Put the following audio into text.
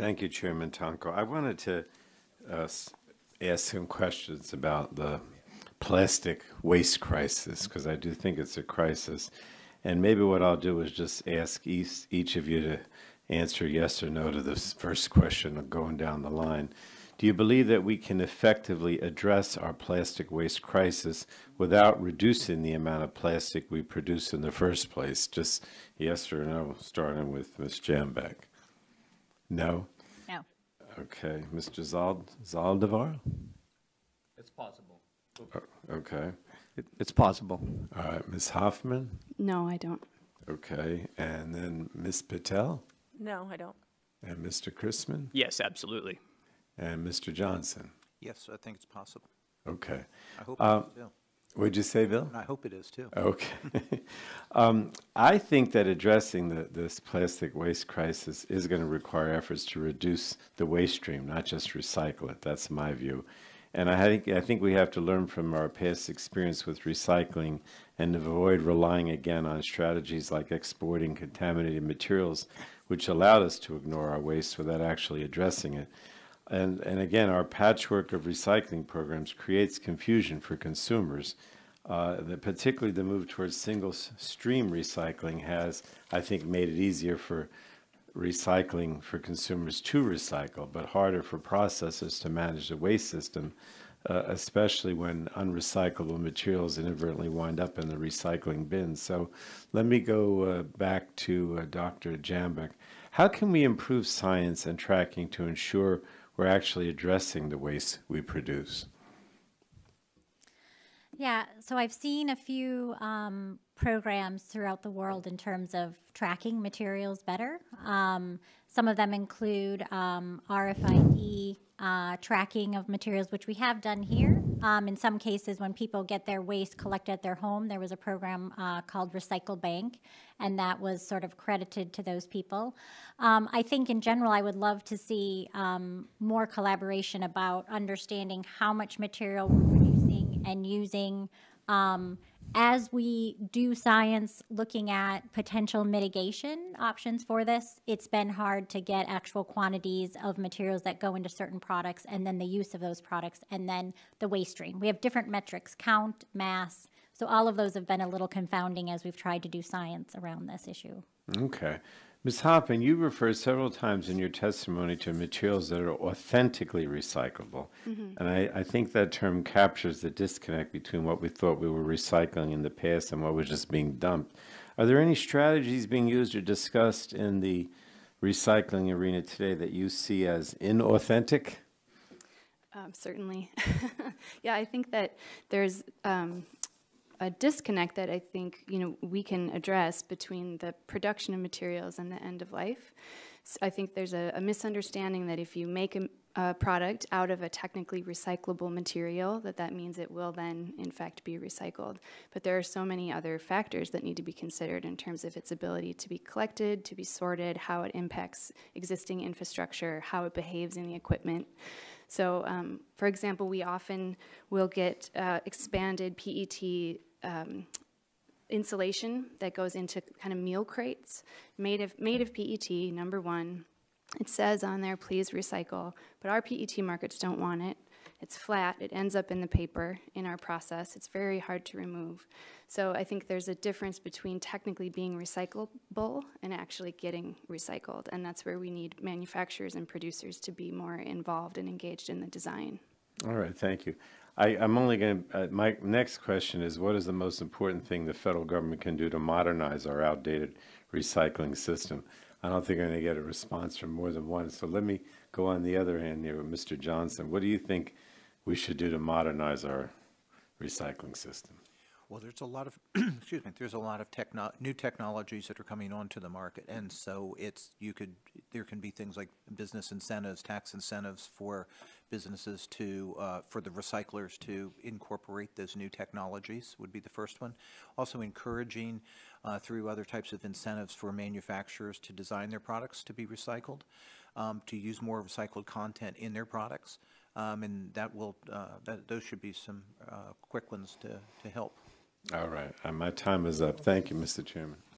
Thank you, Chairman Tonko. I wanted to uh, ask some questions about the plastic waste crisis, because I do think it's a crisis. And maybe what I'll do is just ask each, each of you to answer yes or no to this first question of going down the line. Do you believe that we can effectively address our plastic waste crisis without reducing the amount of plastic we produce in the first place? Just yes or no, starting with Ms. Jambeck. No? No. Okay, Mr. Zald, Zaldivar? It's possible. Oh, okay, It- It's possible. all right, Ms. Hoffman? No, I don't. Okay, and then Ms. Patel? No, I don't. And Mr. Chrisman? Yes, absolutely. And Mr. Johnson? Yes, I think it's possible. Okay. I hope uh, it is too. What'd you say, Bill? And I hope it is too. Okay. um, I think that addressing the, this plastic waste crisis is going to require efforts to reduce the waste stream, not just recycle it. That's my view. And I think, I think we have to learn from our past experience with recycling and avoid relying again on strategies like exporting contaminated materials, which allowed us to ignore our waste without actually addressing it. And, and again, our patchwork of recycling programs creates confusion for consumers. Uh, the, particularly the move towards single stream recycling has, I think, made it easier for recycling for consumers to recycle, but harder for processors to manage the waste system, uh, especially when unrecyclable materials inadvertently wind up in the recycling bin. So let me go uh, back to uh, Dr. Jambeck. How can we improve science and tracking to ensure we're actually addressing the waste we produce? Yeah, so I've seen a few um, programs throughout the world in terms of tracking materials better. Um, some of them include um, RFID uh, tracking of materials, which we have done here. Um, in some cases, when people get their waste collected at their home, there was a program uh, called Recycle Bank, and that was sort of credited to those people. Um, I think in general, I would love to see um, more collaboration about understanding how much material we're producing and using um, as we do science looking at potential mitigation options for this, it's been hard to get actual quantities of materials that go into certain products and then the use of those products and then the waste stream. We have different metrics, count, mass. So all of those have been a little confounding as we've tried to do science around this issue. Okay. Ms. Hoffman, you referred several times in your testimony to materials that are authentically recyclable. And I, I think that term captures the disconnect between what we thought we were recycling in the past and what was just being dumped. Are there any strategies being used or discussed in the recycling arena today that you see as inauthentic? Um, certainly. yeah, I think that there's um, a disconnect that I think you know we can address between the production of materials and the end of life. I think there's a, a misunderstanding that if you make a, a product out of a technically recyclable material, that that means it will then in fact be recycled. But there are so many other factors that need to be considered in terms of its ability to be collected, to be sorted, how it impacts existing infrastructure, how it behaves in the equipment. So, um, for example, we often will get uh, expanded PET um, insulation that goes into kind of meal crates made of made of PET. Number one, it says on there, please recycle, but our PET markets don't want it. It's flat. It ends up in the paper in our process. It's very hard to remove. So I think there's a difference between technically being recyclable and actually getting recycled, and that's where we need manufacturers and producers to be more involved and engaged in the design. All right, thank you. I, I'm only going to, uh, my next question is what is the most important thing the federal government can do to modernize our outdated recycling system? I don't think I'm going to get a response from more than one. So let me go on the other hand here with Mr. Johnson. What do you think we should do to modernize our recycling system? Well, there's a lot of, excuse me, there's a lot of techno, new technologies that are coming onto the market. And so it's, you could, there can be things like business incentives, tax incentives for businesses to, uh, for the recyclers to incorporate those new technologies would be the first one. Also encouraging, uh, through other types of incentives for manufacturers to design their products to be recycled, um, to use more recycled content in their products. Um, and that will, uh, that, those should be some, uh, quick ones to, to help. All right, uh, my time is up. Thank you, Mr. Chairman.